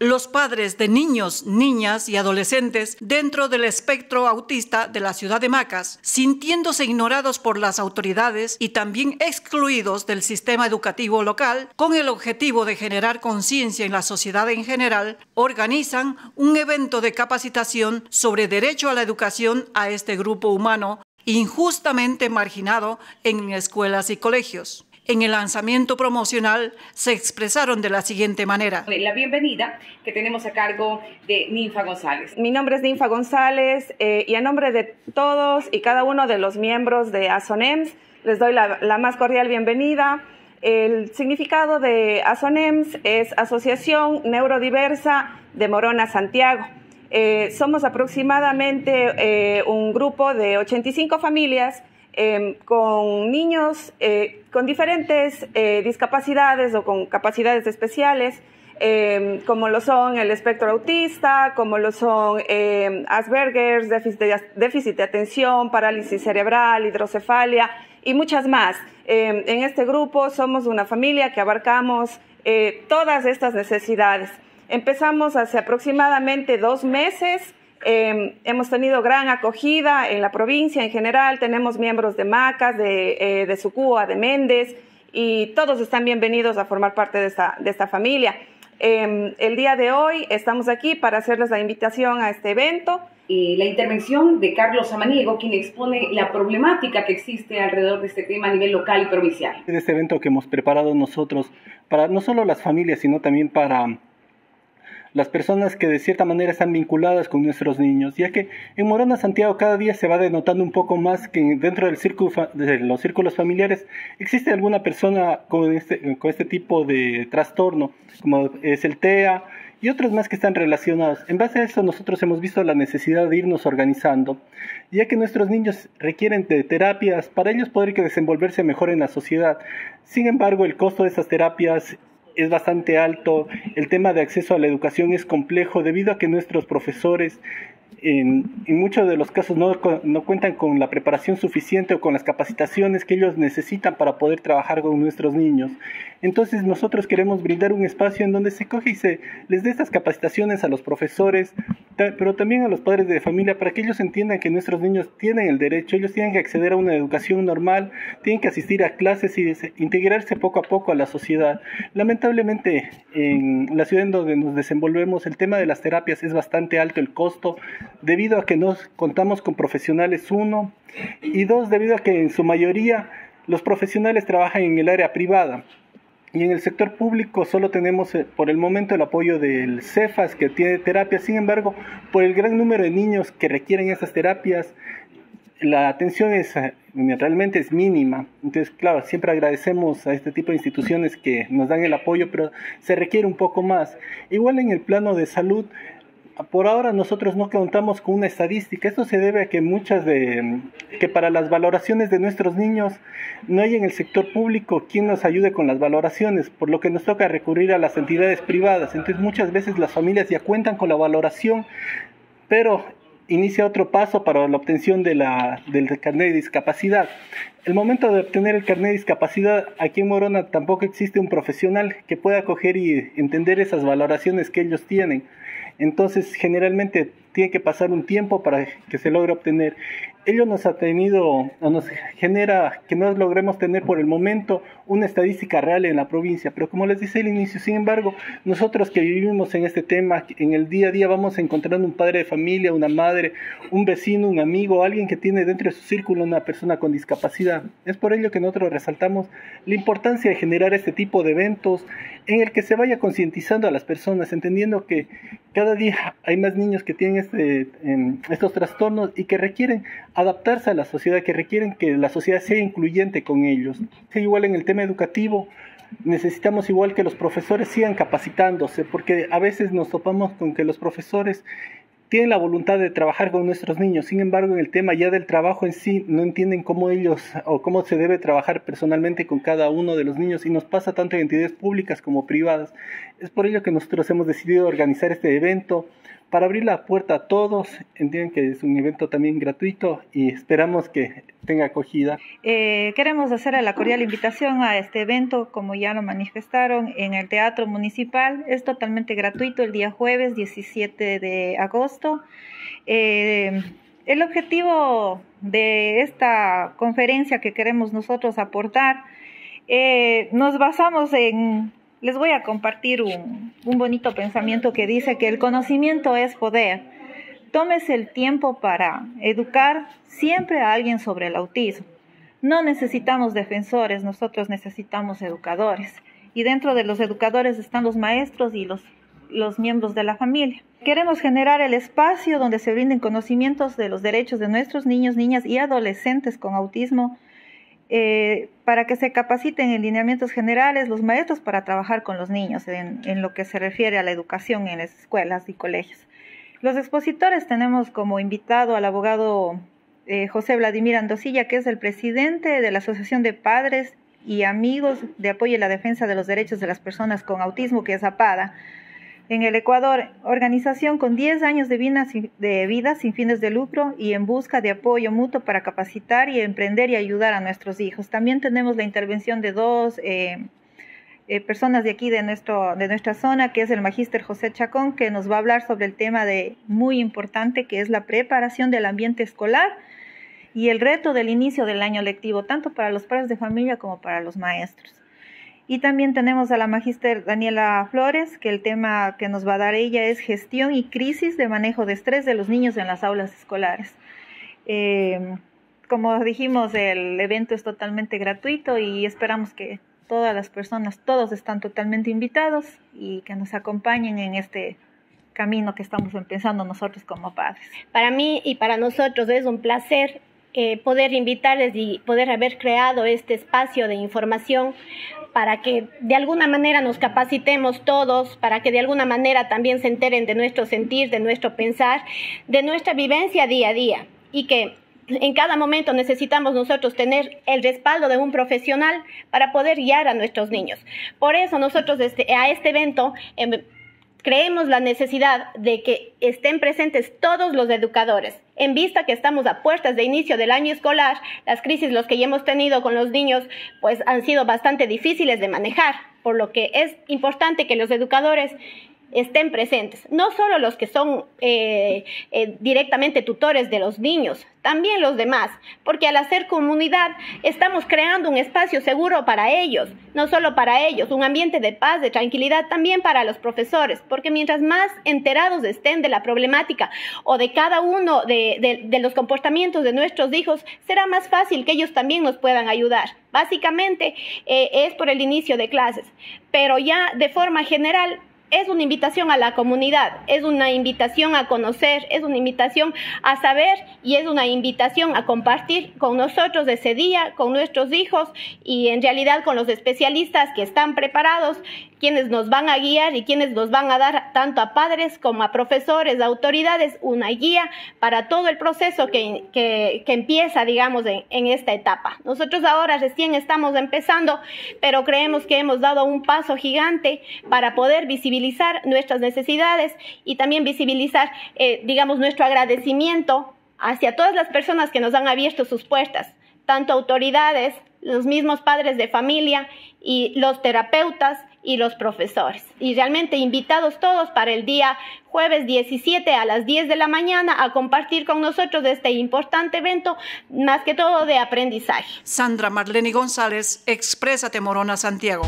los padres de niños, niñas y adolescentes dentro del espectro autista de la ciudad de Macas, sintiéndose ignorados por las autoridades y también excluidos del sistema educativo local, con el objetivo de generar conciencia en la sociedad en general, organizan un evento de capacitación sobre derecho a la educación a este grupo humano injustamente marginado en escuelas y colegios. En el lanzamiento promocional se expresaron de la siguiente manera. La bienvenida que tenemos a cargo de Ninfa González. Mi nombre es Ninfa González eh, y a nombre de todos y cada uno de los miembros de ASONEMS les doy la, más cordial bienvenida. El significado de ASONEMS es Asociación Neurodiversa de Morona Santiago. Eh, somos aproximadamente eh, un grupo de 85 familias Em, con niños eh, con diferentes eh, discapacidades o con capacidades especiales, em, como lo son el espectro autista, como lo son em, Asperger's, déficit de, atención, parálisis cerebral, hidrocefalia y muchas más. en este grupo somos una familia que abarcamos eh, todas estas necesidades. Empezamos hace aproximadamente dos meses Em, hemos tenido gran acogida en la provincia en general, tenemos miembros de Macas, de, eh, de Sucúa, de Méndez, y todos están bienvenidos a formar parte de esta, de esta familia. Em, el día de hoy estamos aquí para hacerles la invitación a este evento. Y la intervención de Carlos Amaniego, quien expone la problemática que existe alrededor de este tema a nivel local y provincial. De este evento que hemos preparado nosotros para no solo las familias, sino también para las personas que de cierta manera están vinculadas con nuestros niños, ya que en Morona Santiago cada día se va denotando un poco más que dentro del círculo, de los círculos familiares existe alguna persona con este, con este tipo de trastorno, como es el TEA y otros más que están relacionados. En base a eso nosotros hemos visto la necesidad de irnos organizando, ya que nuestros niños requieren de terapias para ellos poder desenvolverse mejor en la sociedad. Sin embargo, el costo de esas terapias es bastante alto, el tema de acceso a la educación es complejo debido a que nuestros profesores en, muchos de los casos no, no, cuentan con la preparación suficiente o con las capacitaciones que ellos necesitan para poder trabajar con nuestros niños. Entonces nosotros queremos brindar un espacio en donde se coge y se les dé estas capacitaciones a los profesores, pero también a los padres de familia para que ellos entiendan que nuestros niños tienen el derecho, ellos tienen que acceder a una educación normal, tienen que asistir a clases y integrarse poco a poco a la sociedad. Lamentablemente en la ciudad en donde nos desenvolvemos el tema de las terapias es bastante alto el costo debido a que no contamos con profesionales uno y dos debido a que en su mayoría los profesionales trabajan en el área privada. Y en el sector público solo tenemos eh, por el momento el apoyo del CEFAS que tiene terapia. Sin embargo, por el gran número de niños que requieren esas terapias, la atención es, eh, realmente es mínima. Entonces, claro, siempre agradecemos a este tipo de instituciones que nos dan el apoyo, pero se requiere un poco más. Igual en el plano de salud, por ahora nosotros no contamos con una estadística. Esto se debe a que muchas de que para las valoraciones de nuestros niños no hay en el sector público quien nos ayude con las valoraciones, por lo que nos toca recurrir a las entidades privadas. Entonces muchas veces las familias ya cuentan con la valoración, pero inicia otro paso para la obtención de del carnet de discapacidad. El momento de obtener el carnet de discapacidad, aquí en Morona tampoco existe un profesional que pueda coger y entender esas valoraciones que ellos tienen. Entonces, generalmente tiene que pasar un tiempo para que se logre obtener. Ello nos ha tenido, o nos genera que no logremos tener por el momento una estadística real en la provincia, pero como les dice al inicio, sin embargo, nosotros que vivimos en este tema, en el día a día vamos encontrando un padre de familia, una madre, un vecino, un amigo, alguien que tiene dentro de su círculo una persona con discapacidad. Es por ello que nosotros resaltamos la importancia de generar este tipo de eventos en el que se vaya concientizando a las personas, entendiendo que cada día hay más niños que tienen este, estos trastornos y que requieren adaptarse a la sociedad, que requieren que la sociedad sea incluyente con ellos. Igual en el tema educativo, necesitamos igual que los profesores sigan capacitándose, porque a veces nos topamos con que los profesores tienen la voluntad de trabajar con nuestros niños, sin embargo en el tema ya del trabajo en sí no entienden cómo ellos o cómo se debe trabajar personalmente con cada uno de los niños y nos pasa tanto en entidades públicas como privadas. Es por ello que nosotros hemos decidido organizar este evento para abrir la puerta a todos. Entienden que es un evento también gratuito y esperamos que tenga acogida. Eh, queremos hacer la cordial invitación a este evento, como ya lo manifestaron, en el Teatro Municipal. Es totalmente gratuito el día jueves 17 de agosto. Eh, el objetivo de esta conferencia que queremos nosotros aportar, eh, nos basamos en les voy a compartir un, bonito pensamiento que dice que el conocimiento es poder. Tómese el tiempo para educar siempre a alguien sobre el autismo. No necesitamos defensores, nosotros necesitamos educadores. Y dentro de los educadores están los maestros y los, los miembros de la familia. Queremos generar el espacio donde se brinden conocimientos de los derechos de nuestros niños, niñas y adolescentes con autismo eh, para que se capaciten en lineamientos generales los maestros para trabajar con los niños en, lo que se refiere a la educación en las escuelas y colegios. Los expositores tenemos como invitado al abogado eh, José Vladimir Andosilla, que es el presidente de la Asociación de Padres y Amigos de Apoyo y la Defensa de los Derechos de las Personas con Autismo, que es APADA en el Ecuador, organización con 10 años de vida, sin fines de lucro y en busca de apoyo mutuo para capacitar y emprender y ayudar a nuestros hijos. También tenemos la intervención de dos eh, eh, personas de aquí de, nuestro, de nuestra zona, que es el magíster José Chacón, que nos va a hablar sobre el tema de muy importante, que es la preparación del ambiente escolar y el reto del inicio del año lectivo, tanto para los padres de familia como para los maestros. Y también tenemos a la magíster Daniela Flores, que el tema que nos va a dar ella es gestión y crisis de manejo de estrés de los niños en las aulas escolares. Eh, como dijimos, el evento es totalmente gratuito y esperamos que todas las personas, todos están totalmente invitados y que nos acompañen en este camino que estamos empezando nosotros como padres. Para mí y para nosotros es un placer eh, poder invitarles y poder haber creado este espacio de información para que de alguna manera nos capacitemos todos, para que de alguna manera también se enteren de nuestro sentir, de nuestro pensar, de nuestra vivencia día a día y que en cada momento necesitamos nosotros tener el respaldo de un profesional para poder guiar a nuestros niños. Por eso nosotros este, a este evento... Em, creemos la necesidad de que estén presentes todos los educadores. En vista que estamos a puertas de inicio del año escolar, las crisis los que ya hemos tenido con los niños pues han sido bastante difíciles de manejar, por lo que es importante que los educadores estén presentes, no solo los que son eh, eh, directamente tutores de los niños, también los demás, porque al hacer comunidad estamos creando un espacio seguro para ellos, no solo para ellos, un ambiente de paz, de tranquilidad también para los profesores, porque mientras más enterados estén de la problemática o de cada uno de, los comportamientos de nuestros hijos, será más fácil que ellos también nos puedan ayudar. Básicamente eh, es por el inicio de clases, pero ya de forma general es una invitación a la comunidad, es una invitación a conocer, es una invitación a saber y es una invitación a compartir con nosotros ese día, con nuestros hijos y en realidad con los especialistas que están preparados, quienes nos van a guiar y quienes nos van a dar tanto a padres como a profesores, a autoridades, una guía para todo el proceso que, que, empieza, digamos, en, esta etapa. Nosotros ahora recién estamos empezando, pero creemos que hemos dado un paso gigante para poder visibilizar visibilizar nuestras necesidades y también visibilizar, eh, digamos, nuestro agradecimiento hacia todas las personas que nos han abierto sus puertas, tanto autoridades, los mismos padres de familia y los terapeutas y los profesores. Y realmente invitados todos para el día jueves 17 a las 10 de la mañana a compartir con nosotros este importante evento, más que todo de aprendizaje. Sandra Marlene González, Expresa Morona Santiago.